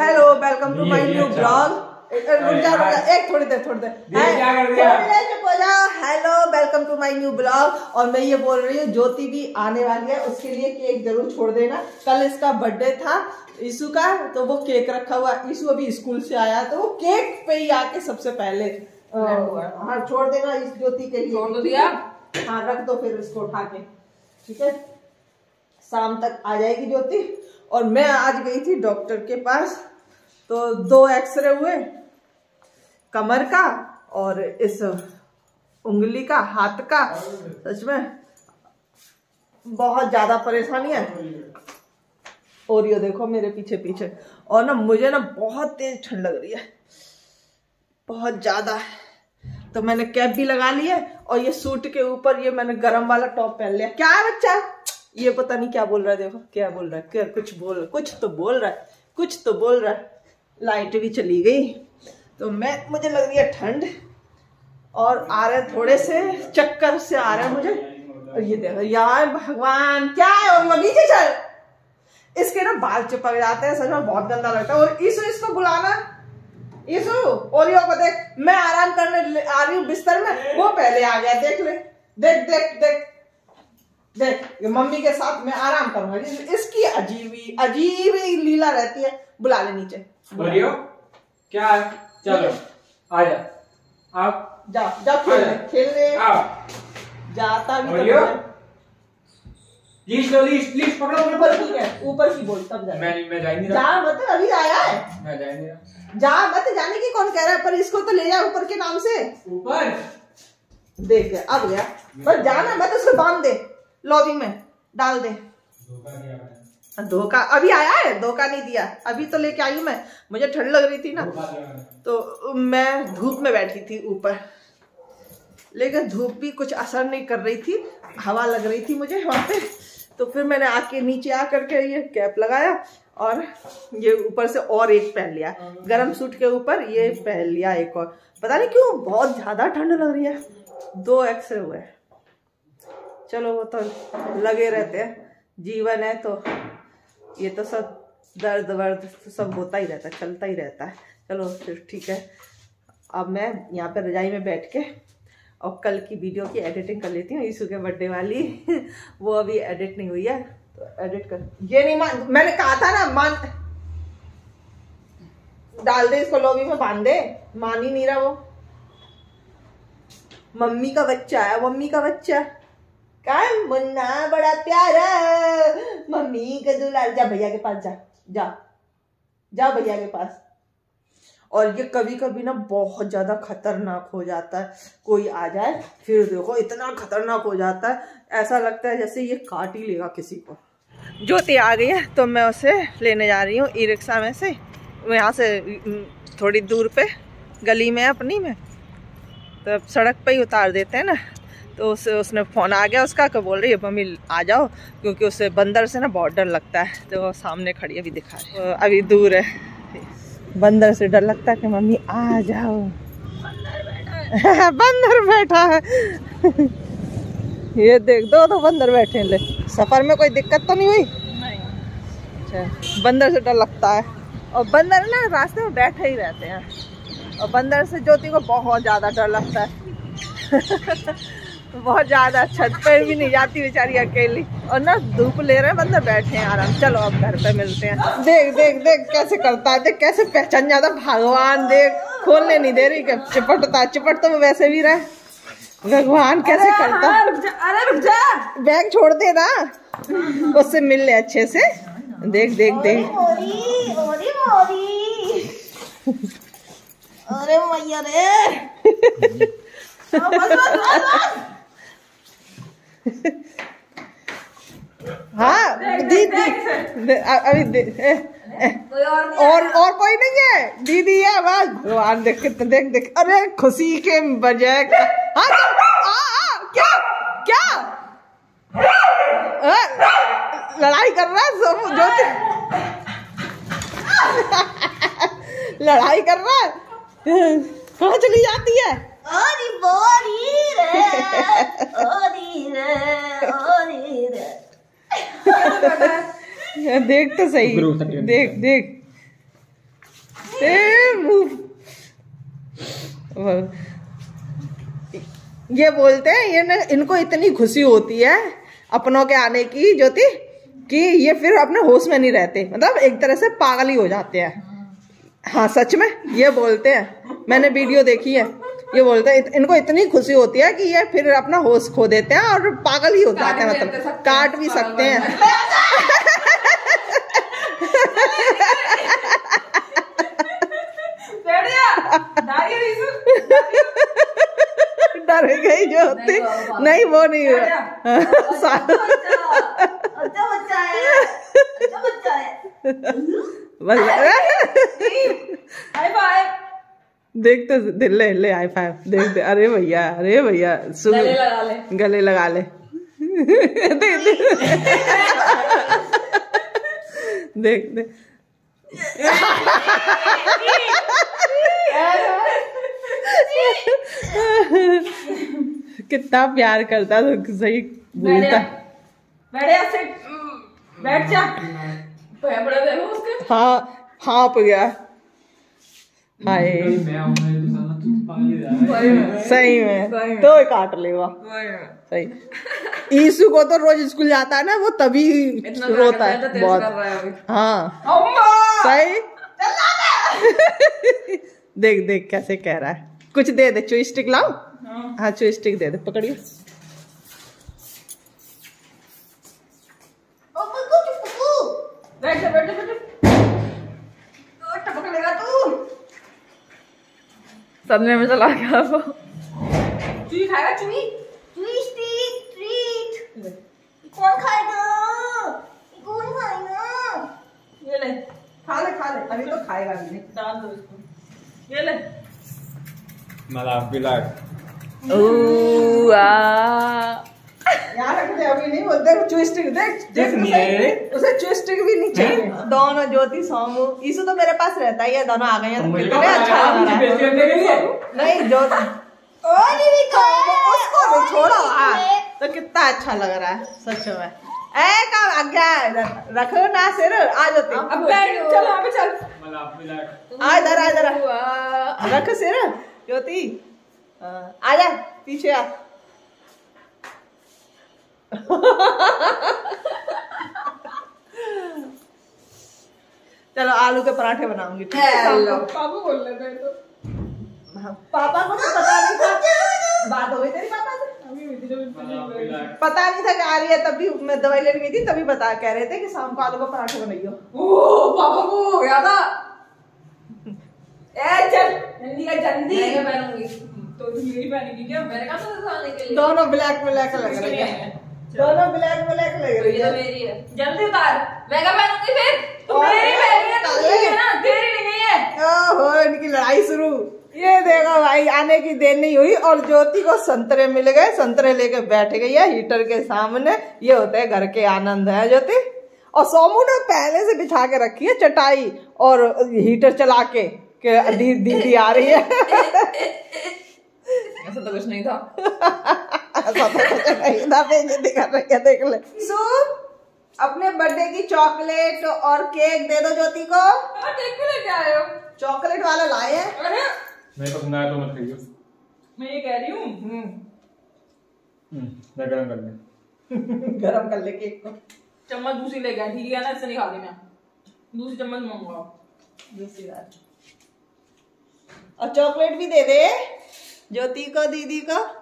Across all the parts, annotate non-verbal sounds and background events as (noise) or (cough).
Hello welcome to my new blog एक थोड़ी देर थोड़ी देर। Hello welcome to my new blog और मैं ये बोल रही हूँ ज्योति भी आने वाली है उसके लिए केक ज़रूर छोड़ देना। कल इसका बर्थडे था ईशु का तो वो केक रखा हुआ। ईशु अभी स्कूल से आया तो वो केक पे ही आके सबसे पहले हाँ छोड़ देना इस ज्योति के लिए। छोड़ तो दिया। हाँ रख दो फिर इसको उठा के। ठीक है? शाम तक आ जाएगी ज्योति। और मैं आज गई थी डॉक्टर के पास। तो दो एक्सरे हुए, कमर का और इस उंगली का, हाथ का। सच में बहुत ज़्यादा परेशानी है। और ये देखो मेरे पीछे पीछे। और ना मुझे ना बहुत तेज ठंड लग रही है। बहुत ज़्यादा तो मैंने कैप भी लगा ली है और ये सूट के ऊपर ये मैंने गरम वाला टॉप पहन लिया। क्या है बच्चा? ये पता नहीं क्या बोल रहा है, देखो, क्या बोल रहा है? क्या कुछ बोल, कुछ तो बोल रहा है, कुछ तो बोल रहा है। लाइट भी चली गई। तो मैं, मुझे लग रही है ठंड और आ रहे थोड़े से, चक्कर से आ रहे हैं मुझे। और ये देखो, यार भगवान, क्या है? और नीचे चल। इसके ना बाल चिपक जाते हैं, सच में बहुत गंदा लगता है। और इसो इसको बुलाना इसो ओरियो को देख मैं आराम करने आ रही हूँ बिस्तर में। वो पहले आ गया देख ले। देख देख देख। देख ये मम्मी के साथ मैं आराम करूँगा। इसकी अजीब अजीब लीला रहती है। बुला ले नीचे। बोलियो क्या है? चलो आ जा। आप जा जा खेलने खेलने। जाता भी बोलियो लीज लो लीज लीज पकड़ो मेरे ऊपर पर की है ऊपर की बोल तब जा। मैं मैं जा ही नहीं जा मत अभी आया है। मैं जा ही नहीं रहा। जा मत जाने की कौन कह रहा है पर इसको तो ले जा ऊपर के नाम से। ऊपर? देख अब गया। पर जाना मत उसको बाँध दे लॉबी में डाल दे। धोखा दिया मैंने। धोखा अभी आया है धोखा नहीं दिया। अभी तो लेके आई हूँ मैं। मुझे ठंड लग रही थी ना। तो मैं धूप में बैठी थी ऊपर। लेकिन धूप भी कुछ असर नहीं कर रही थी। हवा लग रही थी मुझे वहाँ पे। तो फिर मैंने आके नीचे आ करके ये कैप लगाया और ये ऊपर से और एक पहन लिया। गरम सूट के ऊपर ये पहन लिया एक और। पता नहीं क्यों, बहुत ज़्यादा ठंड लग रही है। दो एक्सरे हुए। चलो वो तो लगे रहते हैं। जीवन है तो ये तो सब दर्द वर्द सब होता ही रहता है चलता ही रहता है। चलो फिर ठीक है। अब मैं यहाँ पे रजाई में बैठ के और कल की वीडियो की एडिटिंग कर लेती हूँ यीशु के बर्थडे वाली। (laughs) वो अभी एडिट नहीं हुई है तो एडिट कर। ये नहीं मान, मैंने कहा था ना, मान, डाल दे इसको लॉबी में, बाँध दे। मान ही नहीं रहा वो। मम्मी का बच्चा है, मम्मी का बच्चा। का मुन्ना बड़ा प्यारा मम्मी का दुलार जा भैया के पास, जा जा। जा भैया के पास। और ये कभी कभी ना बहुत ज़्यादा खतरनाक हो जाता है। कोई आ जाए, फिर देखो इतना खतरनाक हो जाता है। ऐसा लगता है जैसे ये काट ही लेगा किसी को। ज्योति आ गई है तो मैं उसे लेने जा रही हूँ ई रिक्शा में से। यहाँ से थोड़ी दूर पे, गली में अपनी में। तो सड़क पे ही उतार देते हैं ना। तो उसे, उसने फ़ोन आ गया उसका तो बोल रही है, मम्मी, आ जाओ। क्योंकि उसे बंदर से ना बहुत डर लगता है। तो सामने खड़ी अभी दिखा रही तो अभी दूर है। बंदर से डर लगता है कि मम्मी आ जाओ। बंदर बैठा है। ये देख, दो तो बंदर बैठे ले। सफ़र में कोई दिक्कत तो नहीं हुई? अच्छा बंदर से डर लगता है। और बंदर ना रास्ते में बैठे ही रहते हैं। और बंदर से ज्योति को बहुत ज़्यादा डर लगता है। (laughs) बहुत ज़्यादा छत पे भी नहीं जाती बेचारी अकेली। और ना धूप ले रहे हैं बंदर बैठे हैं आराम। चलो अब घर पे मिलते हैं। देख देख देख कैसे करता है देख कैसे पहचान जाता भगवान देख खोलने नहीं दे रही चिपटता है? चिपट तो वैसे भी रहे भगवान कैसे करता है अरे रुक जा। बैग छोड़ दे ना। उससे मिल ले अच्छे से। देख देख देख। मोरी मोरी मोरी अरे मैया रे। (laughs) हाँ, बस, बस, बस, बस। हाँ दी दी दे- अभी दे, ए, ए, और और और कोई नहीं है? दीदी है बस भगवान देख देख देख। अरे खुशी के बजाय हाँ आ, क्या क्या? आ, लड़ाई कर रहा है सब ज्योति (laughs) लड़ाई कर रहा है? कहाँ चली जाती है? देख तो सही देख देख ये बोलते हैं ये न, इनको इतनी खुशी होती है अपनों के आने की ज्योति कि ये फिर अपने होश में नहीं रहते। मतलब एक तरह से पागल ही हो जाते हैं। हाँ सच में ये बोलते हैं। मैंने वीडियो देखी है। ये बोलते हैं इनको इतनी खुशी होती है कि ये फिर अपना होश खो देते हैं और पागल ही हो जाते हैं मतलब काट भी सकते हैं। है। डर गई जो होती नहीं, वो नहीं हुआ। अच्छा अच्छा बच्चा है अच्छा बच्चा है। (laughs) बस देख तो दिल ले ले हाई फाइव देख दे। अरे भैया अरे भैया सुन। गले लगा ले। गले लगा ले। (laughs) देख देख देख देख कितना प्यार करता तो सही बोलता। बैठ जा पैर बड़ा देखो उसके। हाँ हाँप गया। हाय। मैं तो साला तू पागल रहा (laughs) सही में तो काट लेगा सही ईसु को तो रोज स्कूल जाता है ना वो तभी इतना रोता है है तो बहुत। कर रहा है अभी। हाँ। सही। (laughs) देख देख कैसे कह रहा है। कुछ दे दे चुई स्टिक लाओ। हाँ। हाँ चुई स्टिक दे दे पकड़िए बैठ बैठ सदमे में चला गया वो चुई खाएगा चुई चुई ट्वीट ट्वीट कौन खाएगा? कौन खाएगा? ये ले। खा ले खा ले। अभी तो खाएगा भी नहीं। डाल दो इसको। ये ले। मतलब लाग ओ आ अभी नहीं बोलते चुई देख देख नहीं उसे-। उसे चुई स्टिक भी नहीं चाहिए। दोनों ज्योति सोमू ईसु तो मेरे पास रहता ही है दोनों आ गए हैं तो अच्छा लग। रहा है नहीं ज्योति। तो वो उसको भी छोड़ो कितना अच्छा लग रहा है सच में। ए का आज्ञा रखो ना सिर आ जाते अब बैठ चल आ इधर आ इधर। रख सिर ज्योति। आ जा पीछे आ। चलो आलू के पराठे बनाऊँगी है? बाबू बोल रहे थे तो। हाँ, पापा को तो पता नहीं था। बात हो गई तेरी पापा से? अभी हुई थी जब बिलाक पता नहीं था कि आ रही है तभी मैं दवाई लेने गई थी तभी बता कह रहे थे कि शाम को आलू का पराठे बनाइयो। पापा को हो गया था। ए चल जल्दी का जल्दी मैं पहनूँगी। तो तुम यही पहनेगी क्या? मैंने कहा था के लिए। दोनों ब्लैक ब्लैक लग रही है। दोनों ब्लैक ब्लैक लग तो रही है। मेरी है। जल्दी उतार। मैं क्या पहनूँगी फिर? तो मेरी पहनी है तो है ना? तेरी नहीं है। ओहो इनकी लड़ाई शुरू। ये देखो भाई आने की देर नहीं हुई और ज्योति को संतरे मिल गए। संतरे लेके बैठ गई है हीटर के सामने। ये होते हैं घर के आनंद है ज्योति? और सोमू ने पहले से बिछा के रखी है चटाई और हीटर चला के कि दी, दीदी आ रही है। (laughs) ऐसा तो कुछ नहीं था। (laughs) ऐसा तो नहीं था रही है देख ले सु अपने बर्थडे की चॉकलेट और केक दे दो ज्योति को। हाँ केक क्यों लेके आए हो चॉकलेट वाला लाए हैं। अरे मैं पसंद आया तो मत खाइयो। मैं ये कह रही हूँ। हम्म। मैं गरम कर ले। (laughs) गरम कर ले केक को। चम्मच दूसरी लेके आए ठीक है ना? इससे नहीं खाती मैं। दूसरी चम्मच मंगवाओ। दूसरी और चॉकलेट भी दे दे। ज्योति को दीदी को।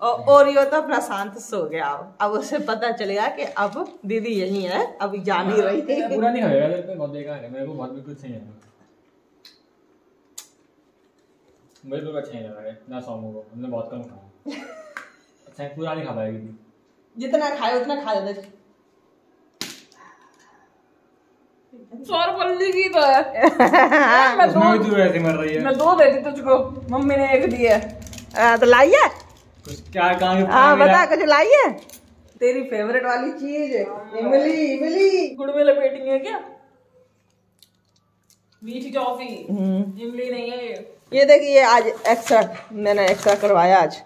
और ओरियो तो अपना शांत सो गया। अब अब उसे पता चलेगा कि अब दीदी यही है अभी जा नहीं रही थी। पूरा नहीं खाएगा तेरे पे बहुत बेकार है मेरे को बहुत बिल्कुल सही है मुझे तो अच्छा नहीं लगा है ना सोमो को हमने बहुत कम खाया। अच्छा पूरा नहीं खा पाएगी। जितना खाए उतना खा लेते। सौर पल्ली की तो है। मैं दो उसमें भी ऐसे मर रही है। मैं दो देती तुझको मम्मी ने एक दी है। तो लाइए कुछ क्या कहाँ के हाँ बता कुछ लाइए तेरी फेवरेट वाली चीज़ इमली इमली। गुड़ में लपेटेंगे क्या? मीठी टॉफी इमली नहीं है ये। ये देखिए आज एक्स्ट्रा मैंने एक्स्ट्रा करवाया आज।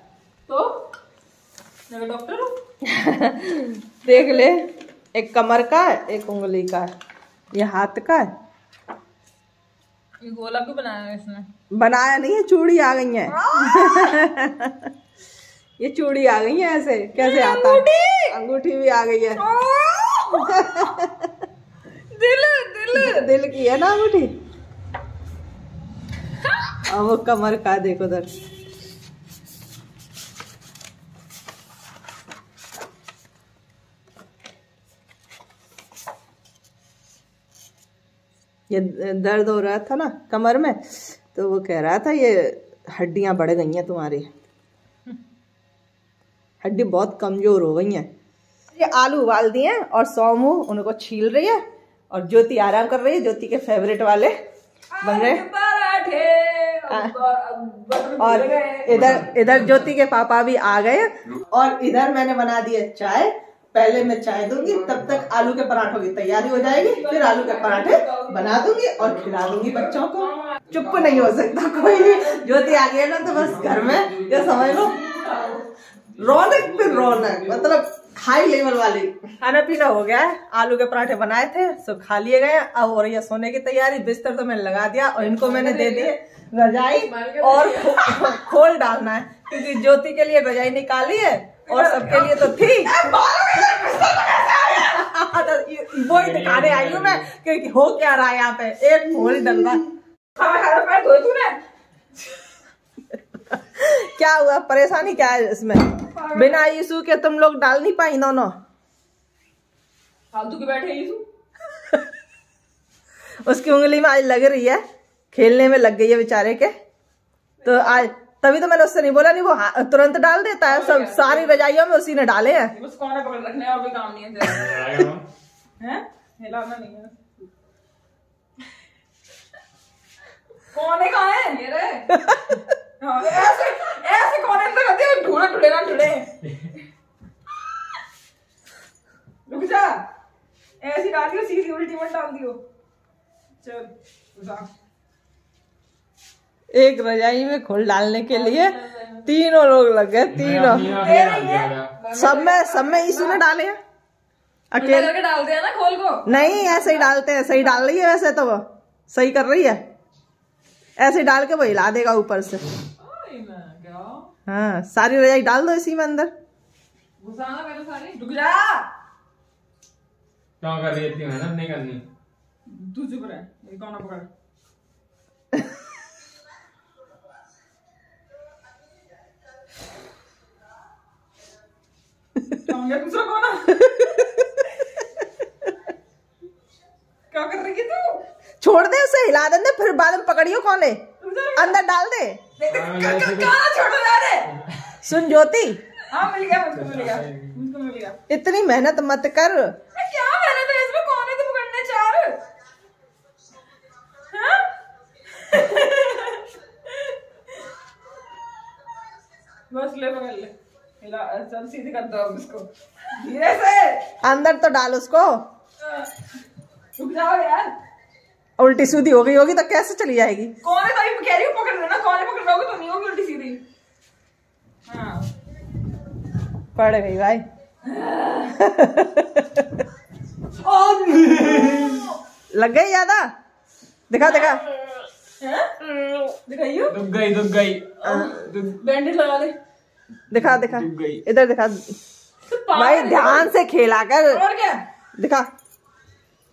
तो? मैं डॉक्टर हूँ? देख ले एक कमर का है एक उंगली का है ये हाथ का। है ये गोला क्यों बनाया है इसने? बनाया नहीं है चूड़ी आ गई है। (laughs) ये चूड़ी आ गई है ऐसे? कैसे आता? अंगूठी। भी आ गई है। दिल दिल। दिल की है ना अंगूठी? और वो कमर का देखो उधर। ये दर्द हो रहा था ना कमर में तो वो कह रहा था ये हड्डियाँ बढ़ गई हैं तुम्हारी। हड्डी बहुत कमज़ोर हो गई हैं। ये आलू उबाल दिए हैं और सोमू उनको छील रही है और ज्योति आराम कर रही है ज्योति के फेवरेट वाले बन रहे पराठे और इधर इधर ज्योति के पापा भी आ गए और इधर मैंने बना दिया चाय। पहले मैं चाय दूँगी तब तक आलू के पराठों की तैयारी हो जाएगी फिर आलू के पराठे बना दूँगी और खिला दूँगी बच्चों को। चुप नहीं हो सकता कोई भी। ज्योति आ गई ना तो बस घर में ये समझ लो। रौनक फिर रौनक मतलब हाई लेवल वाली। खाना पीना हो गया है आलू के पराठे बनाए थे सब खा लिए गए अब हो रही है सोने की तैयारी बिस्तर तो मैंने लगा दिया और इनको मैंने दे दिए रजाई और खो, खोल डालना है। क्योंकि ज्योति के लिए रजाई निकाली है और सबके लिए तो थी। (laughs) (laughs) वो ही दिखाने आई हूँ मैं क्योंकि हो क्या रहा है यहाँ पे? एक खोल डल रहा खाना खाना पैर धोए तूने? (laughs) क्या हुआ? परेशानी क्या है इसमें? बिना यीशु के तुम लोग डाल नहीं पाई दोनों फालतू के बैठे ही (laughs) उसकी उंगली में आज लग रही है खेलने में लग गई है बेचारे के। तो आज तभी तो मैंने उससे नहीं बोला नहीं वो तुरंत डाल देता है सब सारी रजाइयों में उसी ने डाले हैं। बस कोने पकड़ रखने और कोई काम नहीं है (laughs) हैं? हिलाना नहीं है। कोने कहाँ है? ये रे (laughs) हाँ, ऐसे ऐसे कोने में रहते हैं ढूंढे ढूंढे ना ढूंढे रुक जा ऐसी डाल दियो सीधी उल्टी मत डाल दियो चल घुसा एक रजाई में खोल डालने के लिए तीनों लोग लग गए तीनों। सब में सब में यीशु ने डाले हैं। अकेले करके डाल दिया ना खोल को। नहीं ऐसे ही डालते हैं सही डाल रही है वैसे तो वो। सही कर रही है? ऐसे डाल के वो हिला देगा ऊपर से। मैं हाँ सारी रजाई डाल दो इसी में अंदर। घुसाना पहले सारी। रुक जा। क्यों कर रही है? इतनी मेहनत नहीं करनी। तू चुप रह। ये कौन पकड़? दूसरा कौन। क्या कर रही तू? छोड़ दे उसे हिला देने फिर बाद में पकड़ियो कौन है? अंदर डाल दे। सुन ज्योति। हाँ मिल गया मुझको मिल गया मुझको मिल गया। इतनी मेहनत मत कर। क्या मैंने तो इसमें कौन है तो पकड़ने चार? हाँ? बस ले पकड़ ले। चल सीधी कर दो अब इसको। धीरे से। अंदर तो डाल उसको। रुक जाओ यार। उल्टी सीधी हो गई होगी तो कैसे चली जाएगी? कौन है तो कह रही हूँ पकड़ लेना कौन है पकड़ लोगे तो नहीं होगी उल्टी सीधी। हाँ। पड़ गई भाई। लग गई ज़्यादा दिखा दिखा। दिखाइयो? दुख गई दुख गई। बैंडेज लगा ले। दिखा दिखा। इधर दिखा। तो भाई ध्यान से खेला कर। और क्या? दिखा।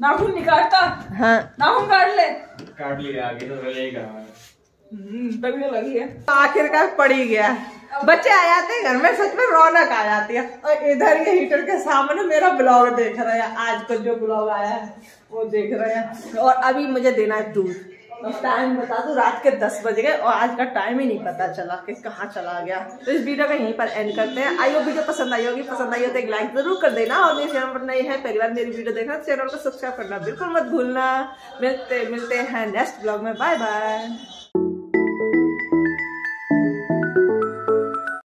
नाखून निकालता। हाँ। नाखून काट ले। काट लिया आगे तो रहेगा हम्म, तभी तो लगी है। आखिरकार पड़ ही गया बच्चे आ जाते हैं घर में सच में रौनक आ जाती है। और इधर ये हीटर के सामने मेरा ब्लॉग देख रहे हैं। आज का जो ब्लॉग आया है वो देख रहे हैं। और अभी मुझे देना है दूध। टाइम बता दो, रात के दस बज गए और आज का टाइम ही नहीं पता चला कि कहाँ चला गया। तो इस वीडियो का यहीं पर एंड करते हैं। आई वीडियो पसंद आई होगी। पसंद आई हो तो एक लाइक ज़रूर कर देना और मेरे चैनल पर नए हैं, पहली बार मेरी वीडियो देखना चैनल को सब्सक्राइब करना बिल्कुल मत भूलना। मिलते मिलते हैं नेक्स्ट ब्लॉग में। Bye bye